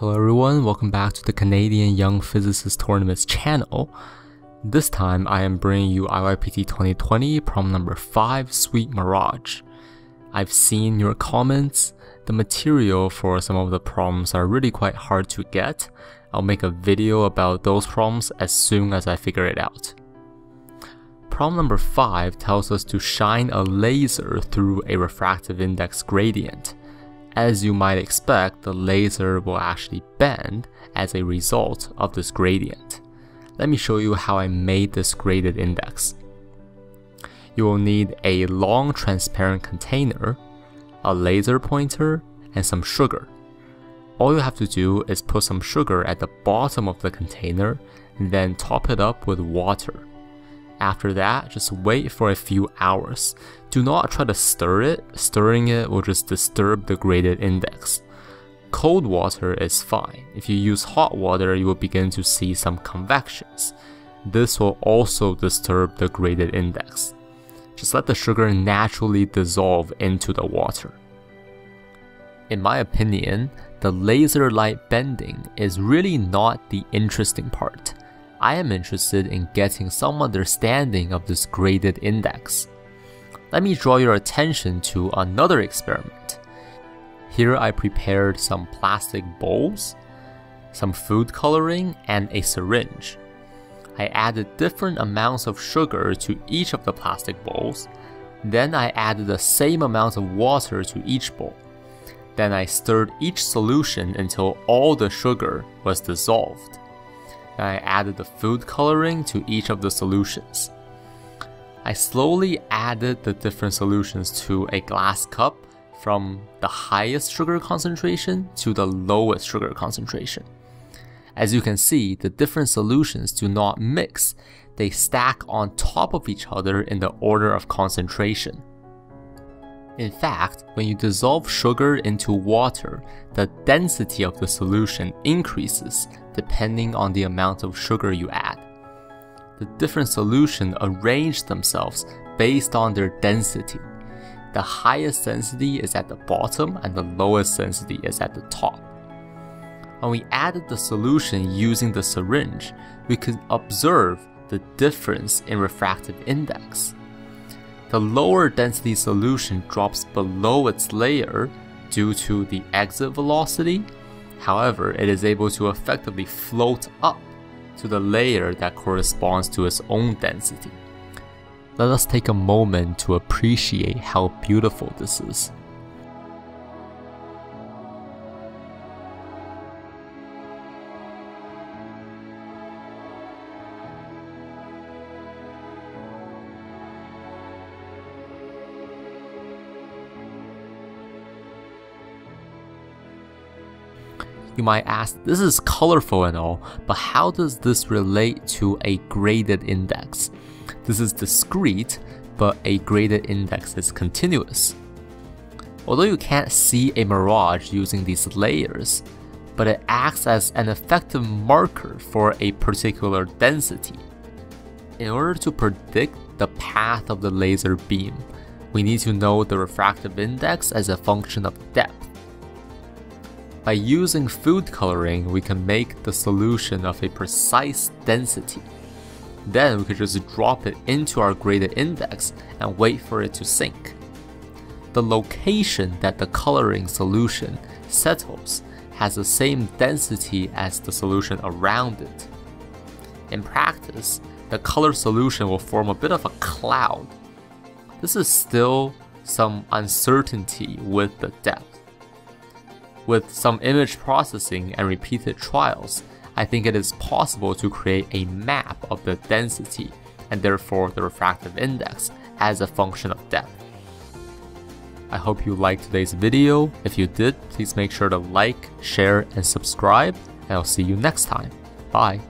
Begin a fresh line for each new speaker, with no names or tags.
Hello everyone, welcome back to the Canadian Young Physicist Tournaments channel. This time I am bringing you IYPT 2020 problem number 5 Sweet Mirage. I've seen your comments. The material for some of the problems are really quite hard to get. I'll make a video about those problems as soon as I figure it out. Problem number 5 tells us to shine a laser through a refractive index gradient. As you might expect, the laser will actually bend as a result of this gradient. Let me show you how I made this graded index. You will need a long transparent container, a laser pointer, and some sugar. All you have to do is put some sugar at the bottom of the container, and then top it up with water. After that, just wait for a few hours. Do not try to stir it, stirring it will just disturb the graded index. Cold water is fine. If you use hot water, you will begin to see some convections. This will also disturb the graded index. Just let the sugar naturally dissolve into the water. In my opinion, the laser light bending is really not the interesting part. I am interested in getting some understanding of this graded index. Let me draw your attention to another experiment. Here I prepared some plastic bowls, some food coloring, and a syringe. I added different amounts of sugar to each of the plastic bowls. Then I added the same amount of water to each bowl. Then I stirred each solution until all the sugar was dissolved. I added the food coloring to each of the solutions. I slowly added the different solutions to a glass cup from the highest sugar concentration to the lowest sugar concentration. As you can see, the different solutions do not mix, they stack on top of each other in the order of concentration. In fact, when you dissolve sugar into water, the density of the solution increases depending on the amount of sugar you add. The different solutions arrange themselves based on their density. The highest density is at the bottom and the lowest density is at the top. When we added the solution using the syringe, we could observe the difference in refractive index. The lower density solution drops below its layer due to the exit velocity However, it is able to effectively float up to the layer that corresponds to its own density. Let us take a moment to appreciate how beautiful this is. You might ask, this is colorful and all, but how does this relate to a graded index? This is discrete, but a graded index is continuous. Although you can't see a mirage using these layers, but it acts as an effective marker for a particular density. In order to predict the path of the laser beam, we need to know the refractive index as a function of depth. By using food coloring, we can make the solution of a precise density. Then we could just drop it into our graded index and wait for it to sink. The location that the coloring solution settles has the same density as the solution around it. In practice, the color solution will form a bit of a cloud. This is still some uncertainty with the depth. With some image processing and repeated trials, I think it is possible to create a map of the density and therefore the refractive index as a function of depth. I hope you liked today's video. If you did, please make sure to like, share, and subscribe, and I'll see you next time. Bye.